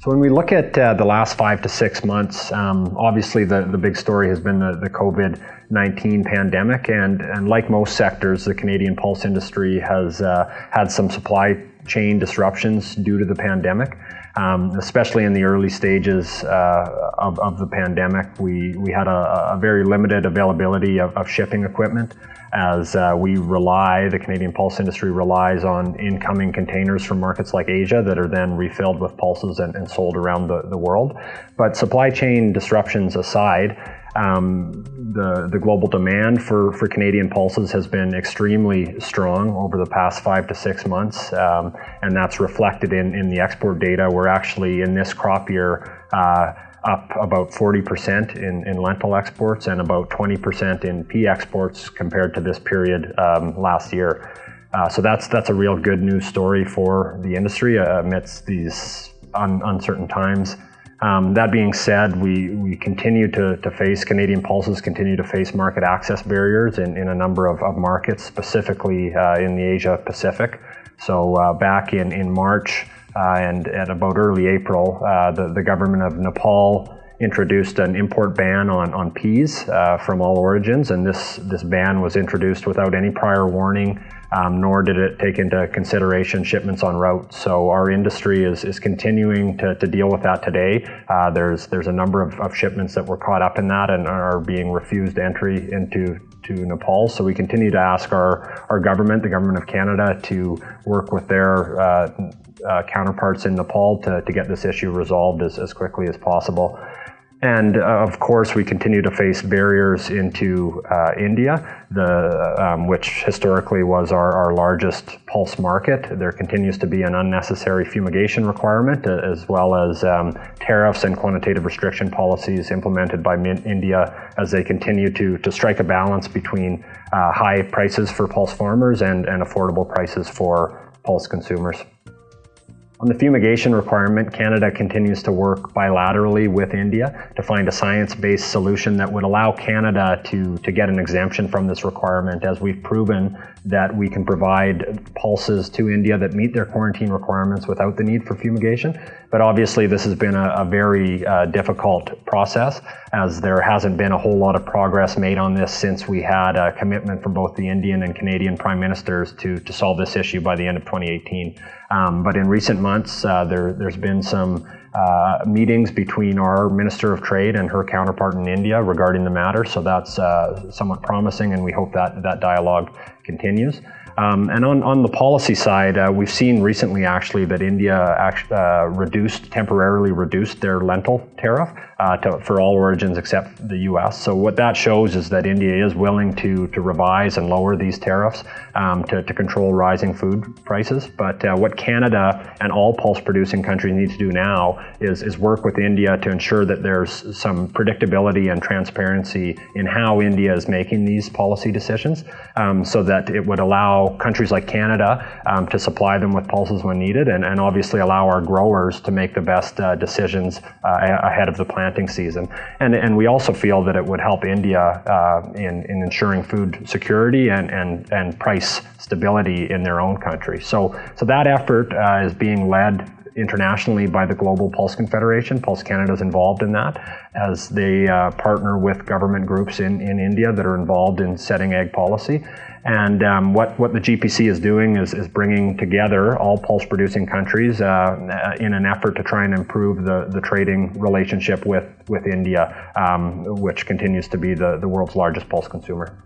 So when we look at uh, the last five to six months, um, obviously the, the big story has been the, the COVID-19 pandemic, and, and like most sectors, the Canadian pulse industry has uh, had some supply chain disruptions due to the pandemic. Um, especially in the early stages uh, of, of, the pandemic, we, we had a, a very limited availability of, of shipping equipment as uh, we rely, the Canadian pulse industry relies on incoming containers from markets like Asia that are then refilled with pulses and, and sold around the, the world. But supply chain disruptions aside, um, the, the global demand for, for Canadian pulses has been extremely strong over the past five to six months, um, and that's reflected in, in the export data. We're actually in this crop year uh, up about 40% in, in lentil exports and about 20% in pea exports compared to this period um, last year. Uh, so that's that's a real good news story for the industry uh, amidst these un- uncertain times. Um, that being said, we, we continue to, to face, Canadian pulses continue to face market access barriers in, in a number of, of markets, specifically uh, in the Asia Pacific. So uh, back in, in March, uh, and at about early April, uh, the, the government of Nepal introduced an import ban on, on peas uh, from all origins, and this, this ban was introduced without any prior warning, um, nor did it take into consideration shipments on route. So our industry is, is continuing to, to deal with that today. Uh, there's, there's a number of, of shipments that were caught up in that and are being refused entry into to Nepal. So we continue to ask our, our government, the government of Canada, to work with their uh, uh, counterparts in Nepal to, to get this issue resolved as, as quickly as possible. And uh, of course, we continue to face barriers into uh, India, the, um, which historically was our, our, largest pulse market. There continues to be an unnecessary fumigation requirement, uh, as well as um, tariffs and quantitative restriction policies implemented by India as they continue to, to strike a balance between uh, high prices for pulse farmers and, and affordable prices for pulse consumers. On the fumigation requirement, Canada continues to work bilaterally with India to find a science-based solution that would allow Canada to, to get an exemption from this requirement as we've proven that we can provide pulses to India that meet their quarantine requirements without the need for fumigation. But obviously, this has been a, a very uh, difficult process as there hasn't been a whole lot of progress made on this since we had a commitment from both the Indian and Canadian prime ministers to, to solve this issue by the end of 2018. Um, but in recent months, uh, there, there's been some uh, meetings between our Minister of Trade and her counterpart in India regarding the matter. So that's uh, somewhat promising, and we hope that that dialogue continues. Um, and on, on the policy side, uh, we've seen recently actually that India act, uh, reduced, temporarily reduced their lentil tariff uh, to, for all origins except the US. So what that shows is that India is willing to, to revise and lower these tariffs um, to, to control rising food prices. But uh, what Canada and all pulse producing countries need to do now is, is work with India to ensure that there's some predictability and transparency in how India is making these policy decisions um, so that it would allow countries like Canada um, to supply them with pulses when needed, and, and, obviously allow our growers to make the best uh, decisions uh, ahead of the planting season. And, and we also feel that it would help India uh, in, in ensuring food security and, and, and price stability in their own country. So, so that effort uh, is being led internationally by the Global Pulse Confederation. Pulse Canada is involved in that as they uh, partner with government groups in, in India that are involved in setting egg policy. And um, what, what the GPC is doing is, is bringing together all pulse producing countries uh, in an effort to try and improve the, the trading relationship with, with India, um, which continues to be the, the world's largest pulse consumer.